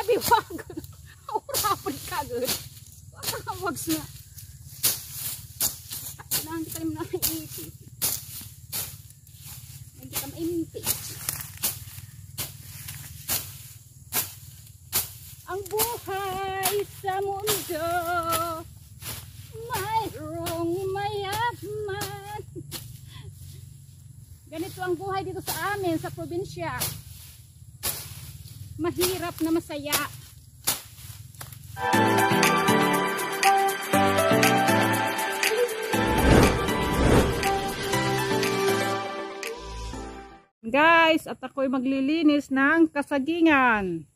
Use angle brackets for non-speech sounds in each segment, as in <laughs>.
Abi, wag. <laughs> Urapan ka, good. Wag ka, wag na. Kailangan kita naman nakaiti. Hindi kita maimimpi. Ang buhay sa mundo mayroong mayaman. Ganito ang buhay dito sa amin sa probinsya. Mahirap na masaya. Guys, at ako'y maglilinis ng kasagingan.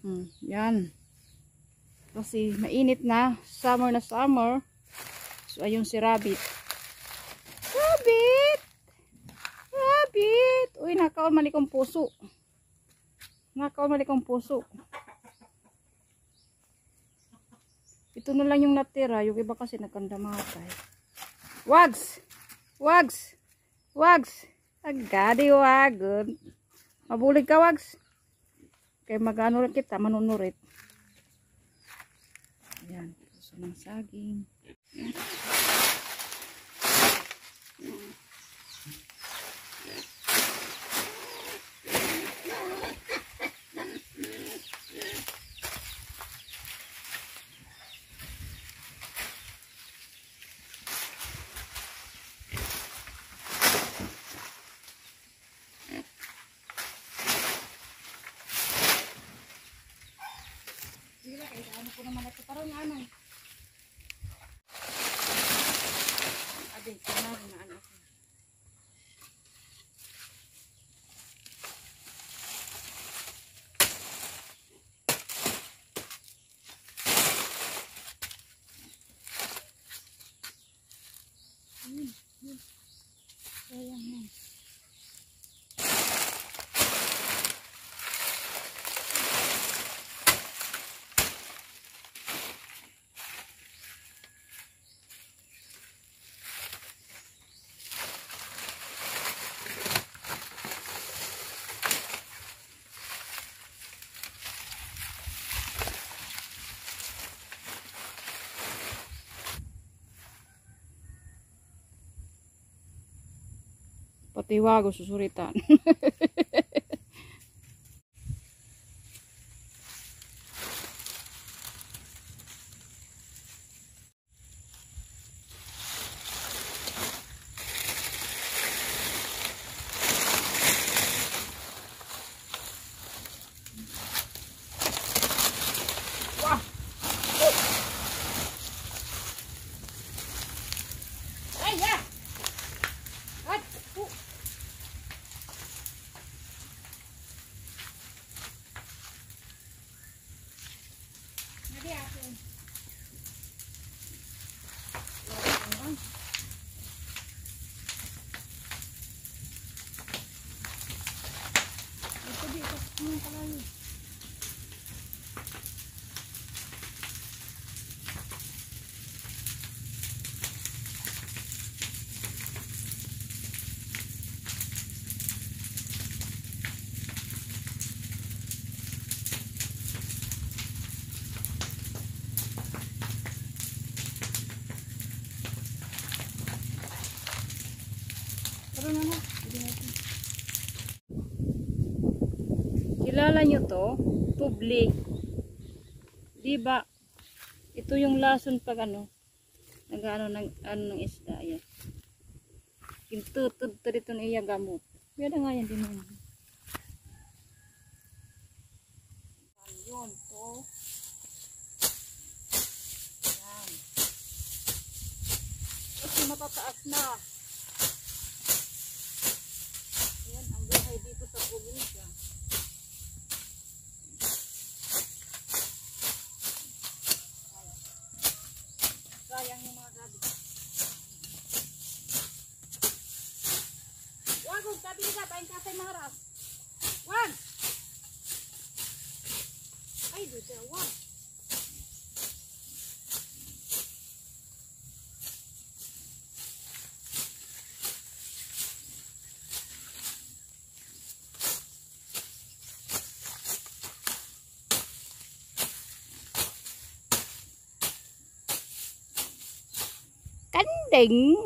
Hmm, yan. Kasi mainit na. Summer na summer. So, ayun si Rabbit. Rabbit! Rabbit! Uy, nakaon mali kong puso. Nakaon mali kong puso. Ito na lang yung natira. Yung iba kasi nagkandamatay. Wags! Wags! Wags! Agadi wagon. Mabulig ka, Wags. Kaya mag-ano rin kita, manunurit. Ayan, puso ng saging. Sige po naman ito. Parang ano. Adi, kanarin na anak Pati wago susuritan. <laughs> Kilala nyo to? Tubli. Di ba? Ito yung lason pag ano. Nag-ano ng, ano ng isda. Ayan. Kintutud to dito na iya gamot. Yan nga yan din mo. Yun to. Yan. Kasi matataas na. Nara. One. I do the one. cánh đỉnh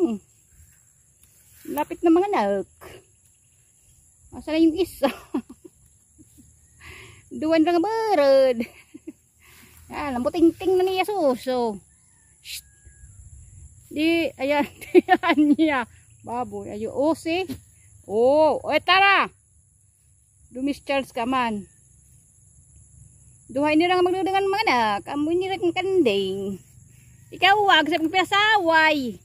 lapit ng mga nag Asa yung isa? <laughs> Duwan lang bird. Yan, <laughs> lambuting-ting na niya suso. Di, ayan, <laughs> ayan niya. Baboy, ayo, oh, si. Oh, oy, tara. Dumischarge ka man. Duhay nila nga magdudangan mga anak. Amoy nila kang kanding. Ikaw wag sa pagpasaway.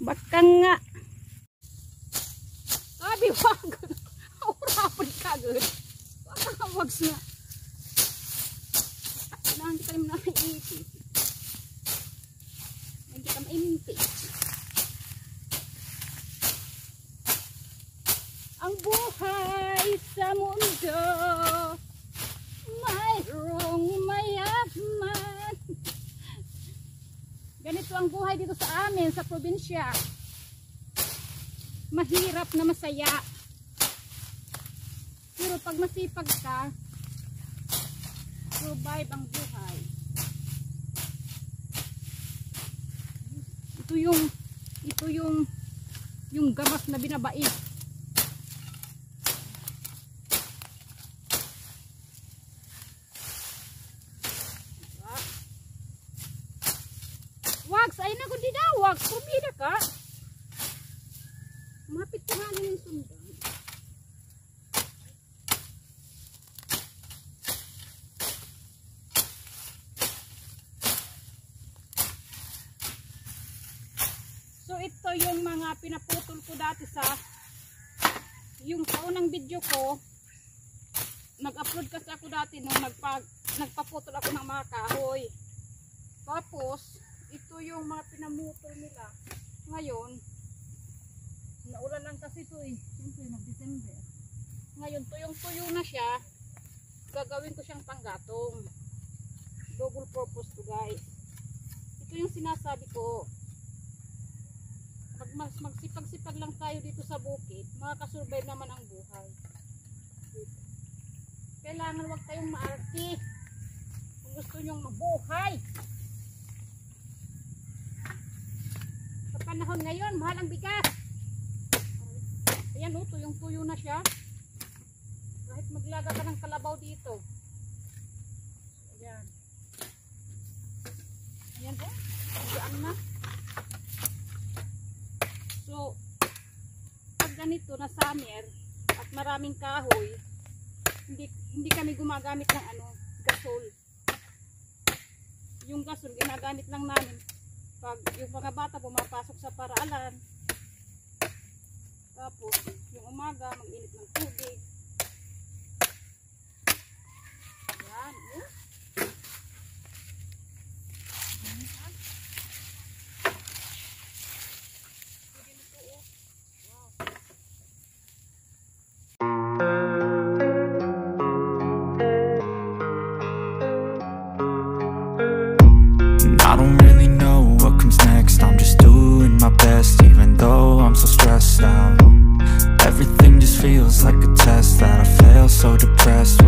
Baka nga. Wag. Aurapon ka good. Baka wag nga. Kailangan kita naman nakaiti. Hindi ka mainti. Ang buhay sa mundo mayroong mayaman. Ganito ang buhay dito sa amin sa probinsya. Mahirap na masaya. Pero pag masipag ka, survive ang buhay. Ito yung ito yung yung gamas na binabait. Wags, ay na kundi daw, wags, pumila ka. Mapit ko nga yung sundan. So ito yung mga pinaputol ko dati sa yung kaunang video ko nag-upload kasi ako dati nung nagpag, nagpaputol ako ng mga kahoy. Tapos ito yung mga pinamutol nila. Ngayon, ito eh. Siyempre, nag-December. Ngayon, tuyong-tuyo na siya. Gagawin ko siyang panggatong. Double purpose to guys. Ito yung sinasabi ko. Pag mas magsipag-sipag lang tayo dito sa bukid, makakasurvive naman ang buhay. Kailangan wag tayong maarte. Kung gusto nyong mabuhay. Sa panahon ngayon, mahal ang bigas. Ayan o, tuyong-tuyo na siya. Kahit maglaga ka ng kalabaw dito. Ayan. Ayan o, ayan na. So, pag ganito na summer at maraming kahoy, hindi hindi kami gumagamit ng ano, gasol. Yung gasol ginagamit lang namin pag yung mga bata pumapasok sa paraalan. Tapos, yung umaga, mag-init ng tubig. Feels like a test that I fail so depressed